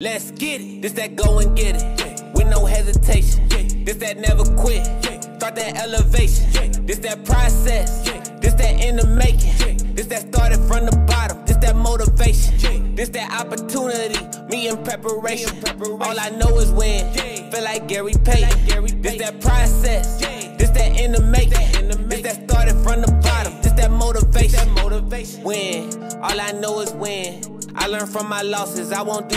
Let's get it. This that go and get it. Yeah. With no hesitation. Yeah. This that never quit. Yeah. Start that elevation. This that process. This that in the making. This that started from the bottom. This that motivation. This that opportunity. Me in preparation. All I know is win. Feel like Gary Payton. This that process. This that in the making. This that started from the bottom. This that motivation. Win. All I know is win. I learn from my losses. I won't do